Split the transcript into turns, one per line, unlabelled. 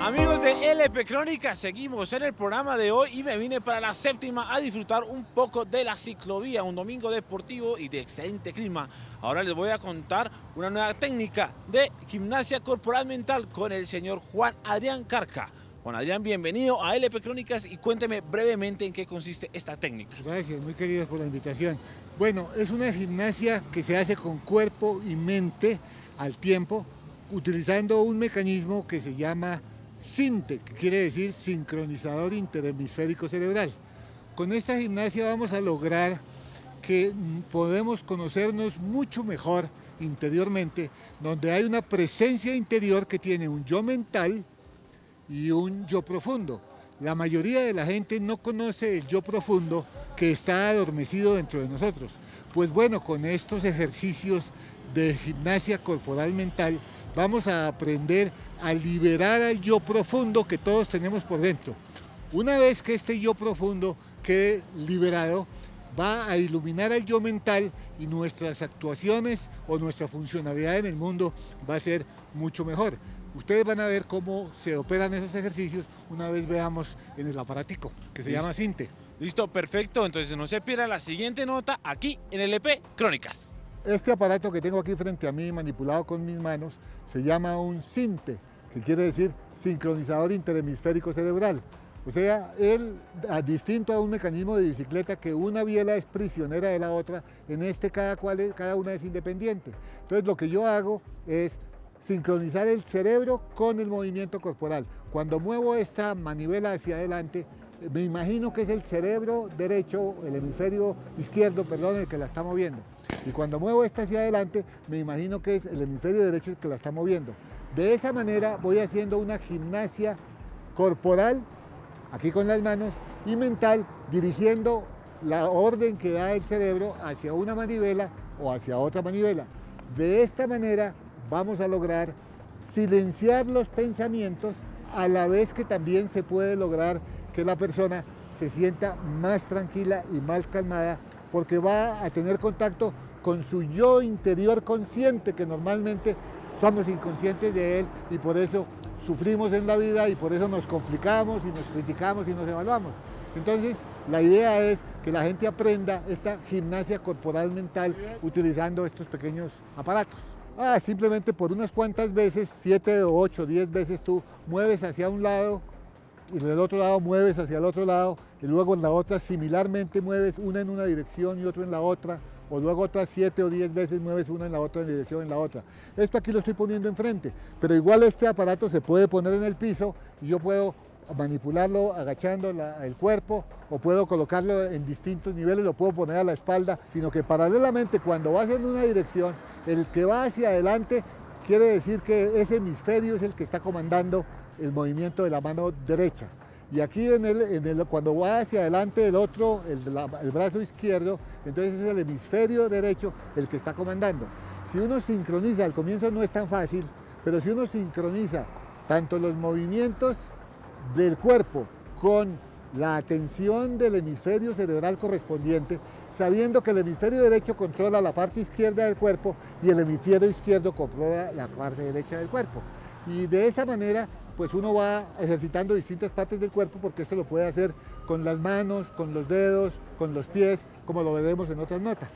Amigos de LP Crónica, seguimos en el programa de hoy y me vine para la séptima a disfrutar un poco de la ciclovía, un domingo deportivo y de excelente clima. Ahora les voy a contar una nueva técnica de gimnasia corporal mental con el señor Juan Adrián Carca. Juan Adrián, bienvenido a LP Crónicas y cuénteme brevemente en qué consiste esta técnica.
Gracias, muy queridos por la invitación. Bueno, es una gimnasia que se hace con cuerpo y mente al tiempo, utilizando un mecanismo que se llama SINTE, que quiere decir sincronizador interhemisférico cerebral. Con esta gimnasia vamos a lograr que podemos conocernos mucho mejor interiormente, donde hay una presencia interior que tiene un yo mental y un yo profundo. La mayoría de la gente no conoce el yo profundo que está adormecido dentro de nosotros. Pues bueno, con estos ejercicios de gimnasia corporal mental vamos a aprender a liberar al yo profundo que todos tenemos por dentro. Una vez que este yo profundo quede liberado, va a iluminar al yo mental y nuestras actuaciones o nuestra funcionalidad en el mundo va a ser mucho mejor. Ustedes van a ver cómo se operan esos ejercicios una vez veamos en el aparatico, que se llama Cinte.
Listo, perfecto. Entonces no se pierda la siguiente nota aquí en LP Crónicas.
Este aparato que tengo aquí frente a mí, manipulado con mis manos, se llama un CINTE, que quiere decir sincronizador interhemisférico cerebral. O sea, él, distinto a un mecanismo de bicicleta que una biela es prisionera de la otra, en este cada, cual cada una es independiente. Entonces lo que yo hago es sincronizar el cerebro con el movimiento corporal. Cuando muevo esta manivela hacia adelante, me imagino que es el cerebro derecho, el hemisferio izquierdo, perdón, el que la está moviendo. Y cuando muevo esta hacia adelante, me imagino que es el hemisferio derecho el que la está moviendo. De esa manera voy haciendo una gimnasia corporal, aquí con las manos, y mental, dirigiendo la orden que da el cerebro hacia una manivela o hacia otra manivela. De esta manera vamos a lograr silenciar los pensamientos a la vez que también se puede lograr que la persona se sienta más tranquila y más calmada porque va a tener contacto con su yo interior consciente, que normalmente somos inconscientes de él y por eso sufrimos en la vida y por eso nos complicamos y nos criticamos y nos evaluamos. Entonces, la idea es que la gente aprenda esta gimnasia corporal mental utilizando estos pequeños aparatos. Ah, simplemente por unas cuantas veces, siete, ocho, diez veces tú mueves hacia un lado y del otro lado mueves hacia el otro lado y luego en la otra similarmente mueves una en una dirección y otro en la otra o luego otras siete o diez veces mueves una en la otra en dirección en la otra. Esto aquí lo estoy poniendo enfrente, pero igual este aparato se puede poner en el piso y yo puedo manipularlo agachando el cuerpo o puedo colocarlo en distintos niveles, lo puedo poner a la espalda, sino que paralelamente cuando vas en una dirección, el que va hacia adelante quiere decir que ese hemisferio es el que está comandando el movimiento de la mano derecha. Y aquí en el, cuando va hacia adelante el otro, el, el, brazo izquierdo, entonces es el hemisferio derecho el que está comandando. Si uno sincroniza, al comienzo no es tan fácil, pero si uno sincroniza tanto los movimientos del cuerpo con la atención del hemisferio cerebral correspondiente, sabiendo que el hemisferio derecho controla la parte izquierda del cuerpo y el hemisferio izquierdo controla la parte derecha del cuerpo. Y de esa manera pues uno va ejercitando distintas partes del cuerpo porque esto lo puede hacer con las manos, con los dedos, con los pies, como lo veremos en otras notas.